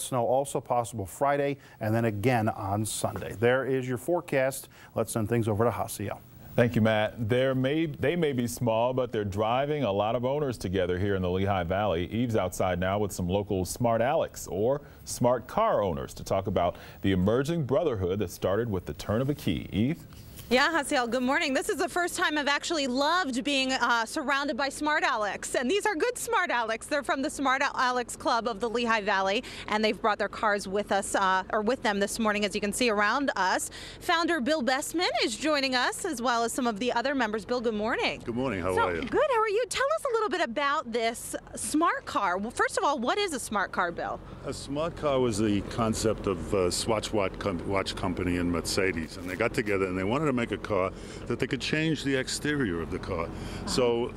Snow also possible Friday and then again on Sunday. There is your forecast. Let's send things over to Hasiel. Thank you, Matt. There may, they may be small, but they're driving a lot of owners together here in the Lehigh Valley. Eve's outside now with some local Smart Alecs or smart car owners to talk about the emerging brotherhood that started with the turn of a key. Eve? Yeah, Hasiel, good morning. This is the first time I've actually loved being uh, surrounded by Smart Alecs. And these are good Smart Alecs. They're from the Smart Alecs Club of the Lehigh Valley, and they've brought their cars with us, uh, or with them this morning, as you can see around us. Founder Bill Bestman is joining us, as well as some of the other members. Bill, good morning. Good morning. How so, are you? Good. How are you? Tell us a little bit about this smart car. Well, first of all, what is a smart car, Bill? A smart car was the concept of uh, Swatch Watch Company and Mercedes, and they got together and they wanted to make a car that they could change the exterior of the car. So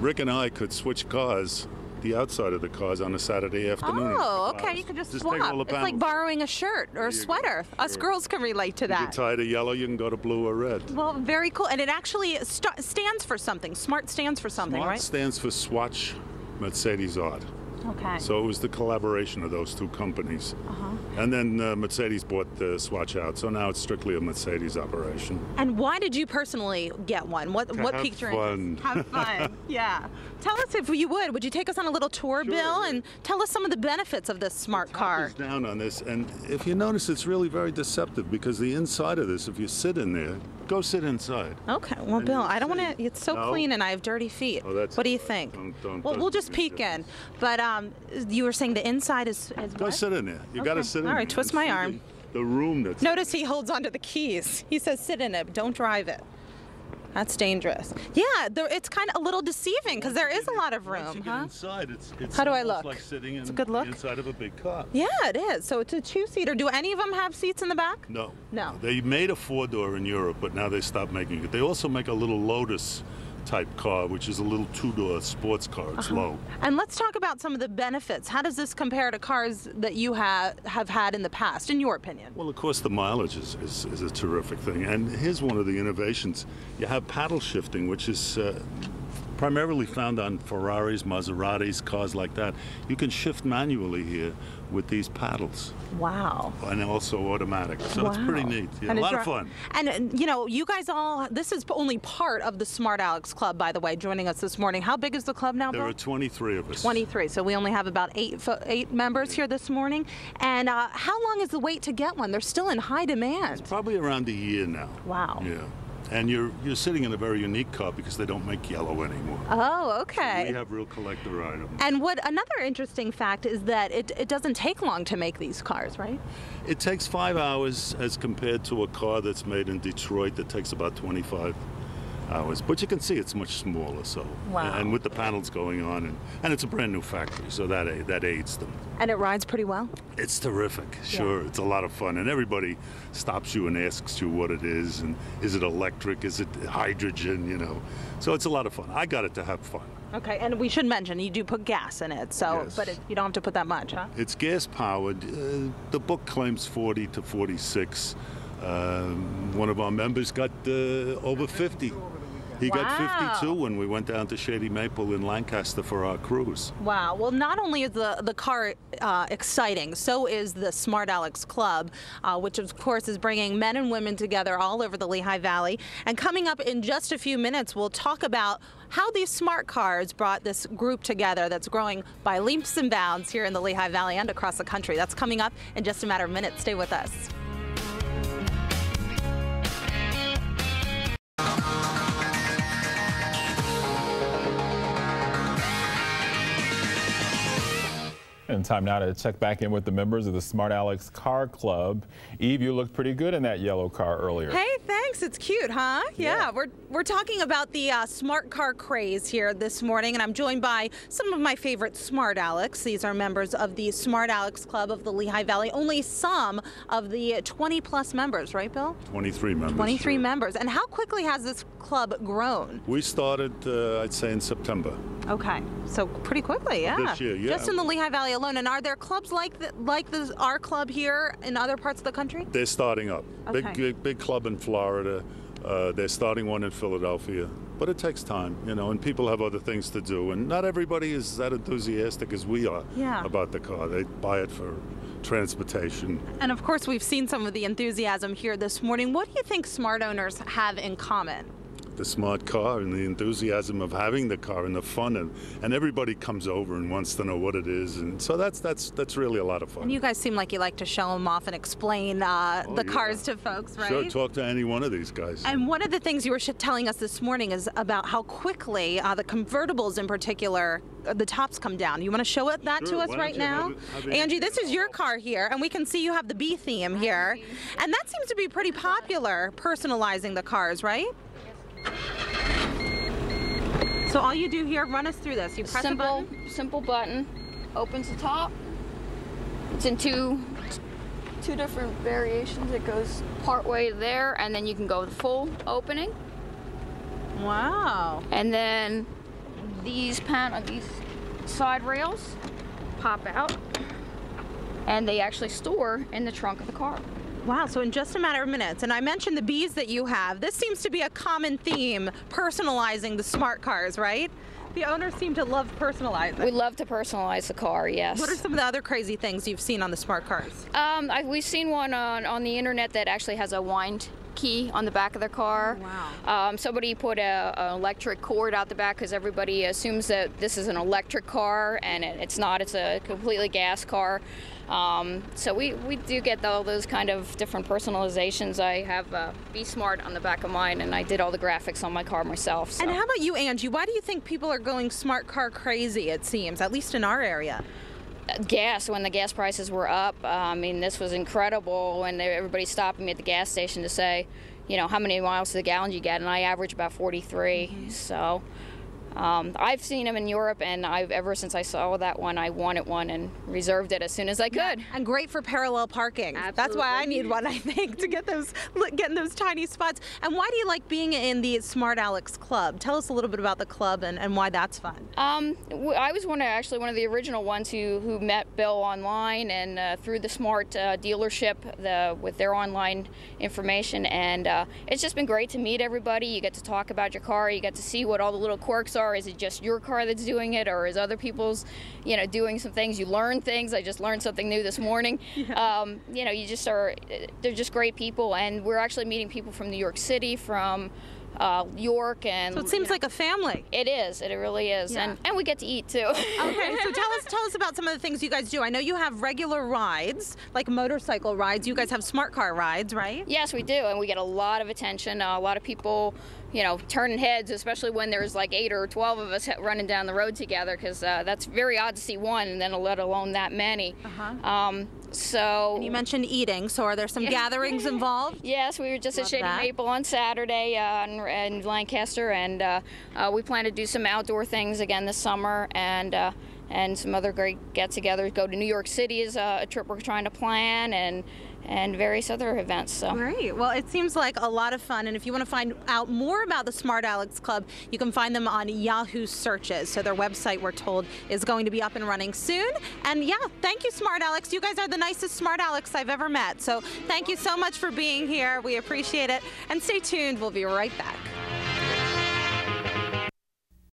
Rick and I could switch cars the outside of the cars on a Saturday afternoon. Oh, okay. You can just, just swap. It's like borrowing a shirt or a sweater. Sure. Us girls can relate to that. If you're tired of yellow, you can go to blue or red. Well, very cool. And it actually stands for something. Smart stands for something, Smart right? stands for Swatch Mercedes Art. Okay. So it was the collaboration of those two companies. Uh-huh. And then uh, Mercedes bought the Swatch out, so now it's strictly a Mercedes operation. And why did you personally get one? What what piqued your interest? Have fun. yeah. Tell us if you would. Would you take us on a little tour, sure, Bill, and tell us some of the benefits of this smart the car? Is down on this, and if you notice, it's really very deceptive because the inside of this, if you sit in there, go sit inside. Okay. Well, and Bill, I don't want to. It's so no? clean, and I have dirty feet. Oh, that's what do you think? Don't, don't, well, we'll just peek in. But um, you were saying the inside is. is go what? sit in there. You okay. got to sit in All right, twist my arm. The, the room that's. Notice he holds onto the keys. He says, "Sit in it. Don't drive it." That's dangerous. Yeah, there, it's kind of a little deceiving because there is a lot of room, Once you get huh? inside, it's, it's How do I look? like sitting in It's a good look. inside of a big car. Yeah, it is. So it's a two-seater. Do any of them have seats in the back? No. No. They made a four-door in Europe, but now they stopped making it. They also make a little Lotus type car, which is a little two-door sports car. It's Uh-huh. low. And let's talk about some of the benefits. How does this compare to cars that you have have had in the past, in your opinion? Well, of course, the mileage is, is, is a terrific thing. And here's one of the innovations. You have paddle shifting, which is uh, primarily found on Ferraris, Maseratis, cars like that. You can shift manually here with these paddles. Wow. And also automatic. So it's pretty neat. Yeah, a lot of fun. And, uh, you know, you guys all, this is only part of the Smart Alecs Club, by the way, joining us this morning. How big is the club now, There Bill? are 23 of us. 23. So we only have about eight eight members here this morning. And uh, how long is the wait to get one? They're still in high demand. Probably around a year now. Wow. Yeah. And you're you're sitting in a very unique car because they don't make yellow anymore. Oh, okay. We have real collector items. and what another interesting fact is that it, it doesn't take long to make these cars, right? It takes five hours as compared to a car that's made in Detroit that takes about 25 hours. But you can see it's much smaller, so. Wow. And with the panels going on, and, and it's a brand new factory, so that that aids them. And it rides pretty well. It's terrific, sure. It's a lot of fun, and everybody stops you and asks you what it is, and is it electric, is it hydrogen, you know. So it's a lot of fun. I got it to have fun. Okay, and we should mention you do put gas in it, so Yes. but it, you don't have to put that much, huh? It's gas powered. Uh, the book claims 40 to 46. Um, one of our members got uh, over 50. He Wow. got 52 when we went down to Shady Maple in Lancaster for our cruise. Wow. Well, not only is the the car uh, exciting, so is the Smart Alecs Club, uh, which of course is bringing men and women together all over the Lehigh Valley. And coming up in just a few minutes, we'll talk about how these smart cars brought this group together that's growing by leaps and bounds here in the Lehigh Valley and across the country. That's coming up in just a matter of minutes. Stay with us. And time now to check back in with the members of the Smart Alecs Car Club. Eve, you looked pretty good in that yellow car earlier. Hey, thanks. It's cute, huh? Yeah, we're we're talking about the uh, smart car craze here this morning, and I'm joined by some of my favorite Smart Alecs. These are members of the Smart Alecs Club of the Lehigh Valley. Only some of the 20 plus members, right, Bill? 23 members. 23 sure. members. And how quickly has this club grown? We started, uh, I'd say, in September. Okay, so pretty quickly, yeah. This year, yeah. Just in the Lehigh Valley alone. And are there clubs like the, like the, our club here in other parts of the country? They're starting up. Big, Okay. big, big club in Florida. Uh, they're starting one in Philadelphia. but it takes time, you know, and people have other things to do, and not everybody is that enthusiastic as we are Yeah. about the car. They buy it for transportation. And of course, we've seen some of the enthusiasm here this morning. What do you think smart owners have in common? The smart car and the enthusiasm of having the car and the fun and, and everybody comes over and wants to know what it is and so that's that's that's really a lot of fun And you guys seem like you like to show them off and explain uh, Oh, the yeah. cars to folks, right? sure talk to any one of these guys And one of the things you were telling us this morning is about how quickly uh, the convertibles, in particular, uh, the tops come down. You want to show it that to us right now, have it- have Angie? This is your car here, and we can see you have the B theme here, and that seems to be pretty popular, personalizing the cars, right? So all you do here, run us through this. You press a simple, button. simple button. Opens the top. It's in two, two different variations. It goes part way there, and then you can go with full opening. Wow. And then these pan, uh, these side rails pop out, and they actually store in the trunk of the car. Wow, so in just a matter of minutes, and I mentioned the bees that you have. This seems to be a common theme, personalizing the smart cars, right? The owners seem to love personalizing. We love to personalize the car. Yes. What are some of the other crazy things you've seen on the smart cars? Um, I, we've seen one on, on the internet that actually has a wind key on the back of their car. Wow. Um, somebody put a, an electric cord out the back because everybody assumes that this is an electric car, and it, it's not. It's a completely gas car. Um, so we, we do get all those kind of different personalizations. I have uh, Be Smart on the back of mine, and I did all the graphics on my car myself. So. And how about you, Angie? Why do you think people are going smart car crazy, it seems, at least in our area? Gas when the gas prices were up. Uh, I mean, this was incredible when they, everybody stopping me at the gas station to say, you know, how many miles to the gallon you get, and I average about 43. So. Um, I've seen them in Europe, and I've ever since I saw that one, I wanted one and reserved it as soon as I could. And great for parallel parking. That's why I need one, I think, to get those get in those tiny spots. And why do you like being in the Smart Alecs Club? Tell us a little bit about the club and, and why that's fun. Um, I was one of actually one of the original ones who, who met Bill online and uh, through the Smart uh, dealership the, with their online information, and uh, it's just been great to meet everybody. You get to talk about your car, you get to see what all the little quirks are. Is it just your car that's doing it, or is other people's, you know, doing some things? You learn things. I just learned something new this morning. Um, you know, you just are. They're just great people, and we're actually meeting people from New York City, from uh, York, and So it seems like a family. it is. It really is, Yeah. and and we get to eat too. Okay, so tell us tell us about some of the things you guys do. I know you have regular rides, like motorcycle rides. You guys have smart car rides, right? yes, we do, and we get a lot of attention. Uh, a lot of people, you know, turning heads, especially when there's like eight or twelve of us running down the road together, because uh, that's very odd to see one, and then let alone that many. Uh-huh. Um, so You mentioned eating, so are there some gatherings involved? Yes, we were just Love at Shady that. Maple on Saturday uh, in, in Lancaster, and uh, uh, we plan to do some outdoor things again this summer, and uh, and some other great get-togethers. Go to New York City is uh, a trip we're trying to plan, and and various other events. So. Great. Well, it seems like a lot of fun. And if you want to find out more about the Smart Alecs Club, you can find them on Yahoo searches. So their website, we're told, is going to be up and running soon. And yeah, thank you, Smart Alecs. You guys are the nicest Smart Alecs I've ever met. So thank you so much for being here. We appreciate it. And stay tuned. We'll be right back.